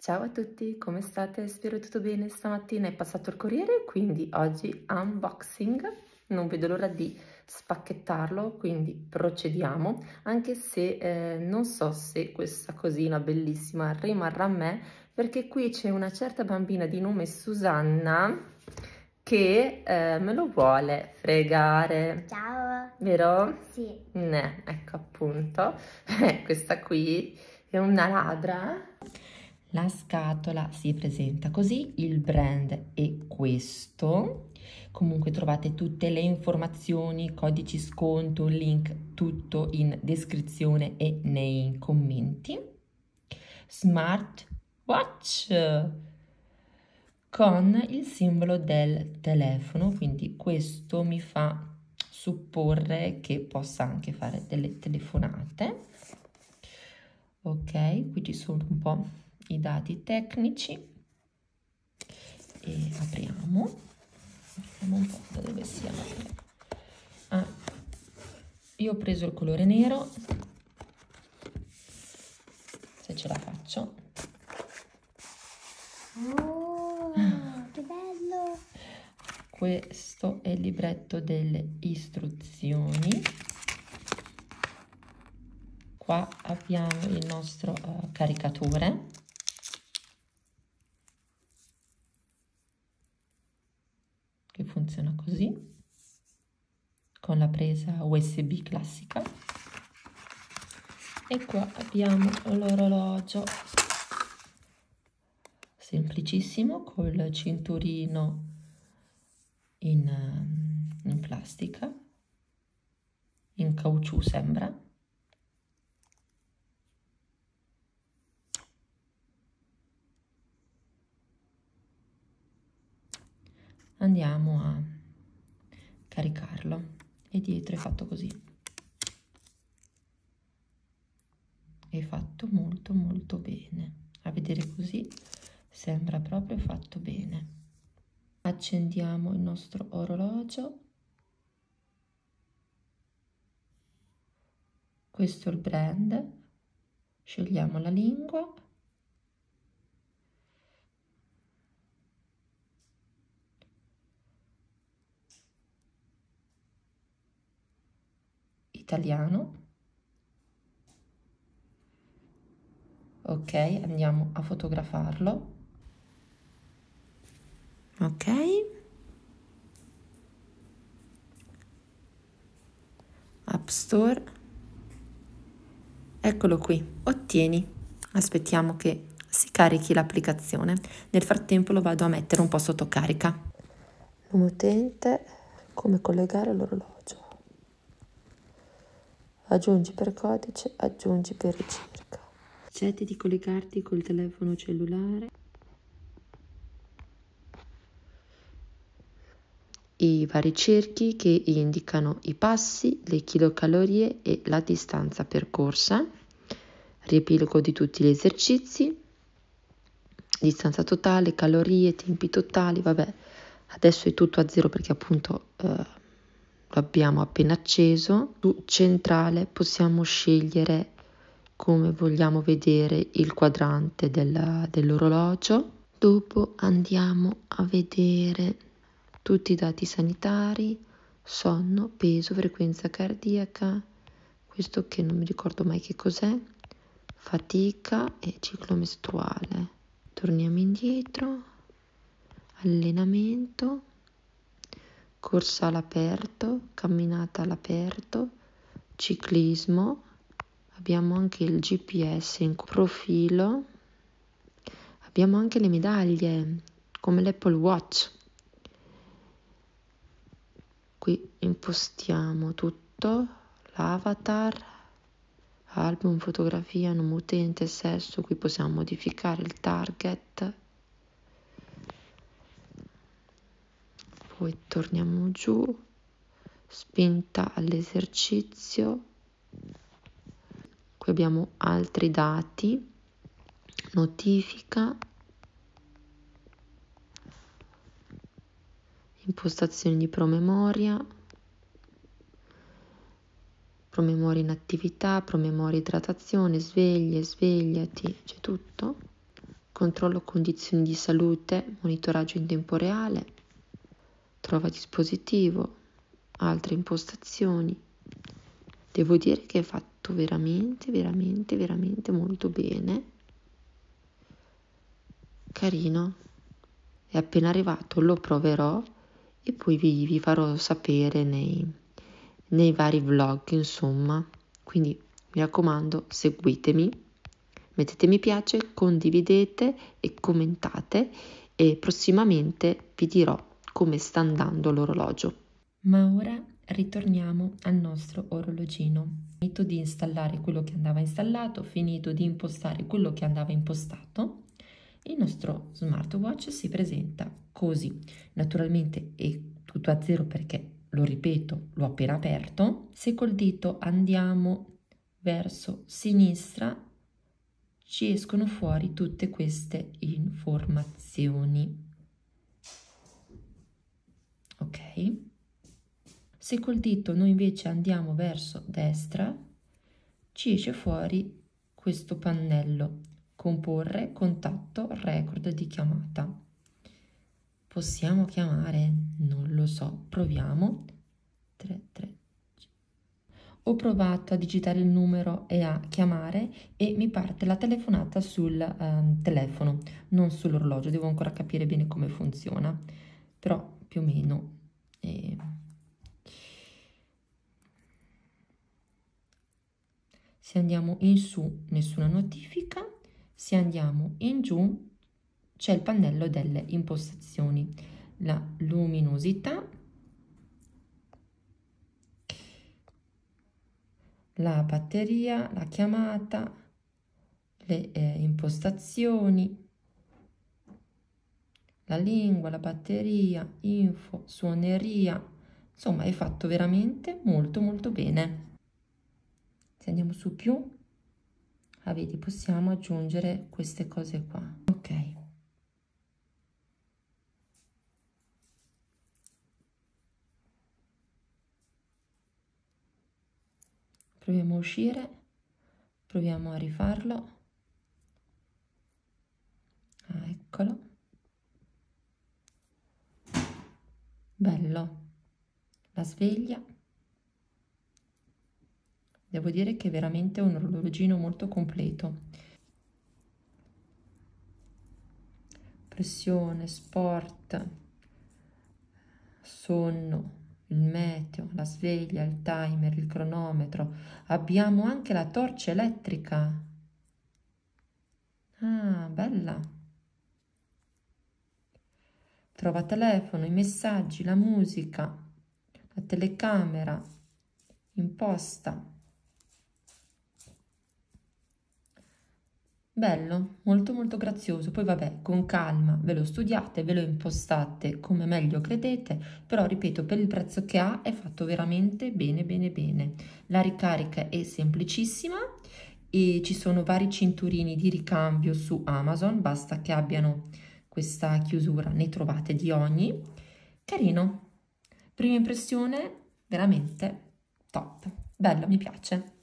Ciao a tutti, come state? Spero tutto bene. Stamattina è passato il corriere, quindi oggi unboxing. Non vedo l'ora di spacchettarlo, quindi procediamo. Anche se eh, non so se questa cosina bellissima rimarrà a me, perché qui c'è una certa bambina di nome Susanna che eh, me lo vuole fregare. Ciao. Vero? Sì. Ne, ecco appunto. questa qui è una ladra la scatola si presenta così, il brand è questo. Comunque trovate tutte le informazioni, codici sconto, link, tutto in descrizione e nei commenti. Smart Watch con il simbolo del telefono, quindi questo mi fa supporre che possa anche fare delle telefonate. Ok, qui ci sono un po' i dati tecnici e apriamo. Vediamo un po' da dove sia. Ah, io ho preso il colore nero. Se ce la faccio. Oh, che bello. Questo è il libretto delle istruzioni. Qua abbiamo il nostro uh, caricatore che funziona così con la presa USB classica. E qua abbiamo l'orologio semplicissimo col cinturino in, in plastica in caucciù sembra andiamo a caricarlo. E dietro è fatto così. È fatto molto molto bene. A vedere così sembra proprio fatto bene. Accendiamo il nostro orologio. Questo è il brand. Scegliamo la lingua italiano. Ok, andiamo a fotografarlo. Ok. App Store. Eccolo qui, ottieni. Aspettiamo che si carichi l'applicazione. Nel frattempo lo vado a mettere un po' sotto carica. Nome utente, come collegare l'orologio aggiungi per codice, aggiungi per ricerca. Accetta di collegarti col telefono cellulare. I vari cerchi che indicano i passi, le chilocalorie e la distanza percorsa. Riepilogo di tutti gli esercizi. Distanza totale, calorie, tempi totali, vabbè, adesso è tutto a zero perché appunto eh, lo abbiamo appena acceso. Su centrale possiamo scegliere come vogliamo vedere il quadrante del, dell'orologio. Dopo andiamo a vedere tutti i dati sanitari, sonno, peso, frequenza cardiaca, questo che non mi ricordo mai che cos'è, fatica e ciclo mestruale. Torniamo indietro, allenamento corsa all'aperto, camminata all'aperto, ciclismo, abbiamo anche il GPS in profilo, abbiamo anche le medaglie come l'Apple Watch. Qui impostiamo tutto, l'avatar, album, fotografia, nome utente, sesso, qui possiamo modificare il target poi torniamo giù. Spinta all'esercizio. Qui abbiamo altri dati. Notifica. Impostazioni di promemoria. Promemoria in attività promemoria idratazione sveglie svegliati c'è tutto. Controllo condizioni di salute, monitoraggio in tempo reale, trova dispositivo, altre impostazioni. Devo dire che è fatto veramente, veramente, veramente molto bene. Carino. È appena arrivato, lo proverò e poi vi, vi farò sapere nei, nei vari vlog, insomma. Quindi mi raccomando, seguitemi, mettete mi piace, condividete e commentate e prossimamente vi dirò come sta andando l'orologio. Ma ora ritorniamo al nostro orologino. Finito di installare quello che andava installato, finito di impostare quello che andava impostato, il nostro smartwatch si presenta così. Naturalmente è tutto a zero perché, lo ripeto, l'ho appena aperto. Se col dito andiamo verso sinistra ci escono fuori tutte queste informazioni. Ok? Se col dito noi invece andiamo verso destra, ci esce fuori questo pannello comporre, contatto, record di chiamata. Possiamo chiamare? Non lo so, proviamo. 3, 3, ho provato a digitare il numero e a chiamare e mi parte la telefonata sul um, telefono, non sull'orologio, devo ancora capire bene come funziona, però più o meno... Eh, se andiamo in su nessuna notifica, se andiamo in giù c'è il pannello delle impostazioni, la luminosità, la batteria, la chiamata, le eh, impostazioni, la lingua, la batteria, info, suoneria, insomma è fatto veramente molto molto bene. Se andiamo su più, ah, vedi, possiamo aggiungere queste cose qua. Ok. proviamo a uscire proviamo a rifarlo ah, eccolo bello la sveglia devo dire che è veramente un orologino molto completo pressione sport sonno il meteo, la sveglia, il timer, il cronometro. Abbiamo anche la torcia elettrica. Ah, bella. Trova telefono, i messaggi, la musica, la telecamera, imposta. Bello, molto molto grazioso, poi vabbè, con calma ve lo studiate, ve lo impostate come meglio credete, però ripeto, per il prezzo che ha è fatto veramente bene bene bene. La ricarica è semplicissima e ci sono vari cinturini di ricambio su Amazon, basta che abbiano questa chiusura, ne trovate di ogni. Carino, prima impressione veramente top, bello, mi piace.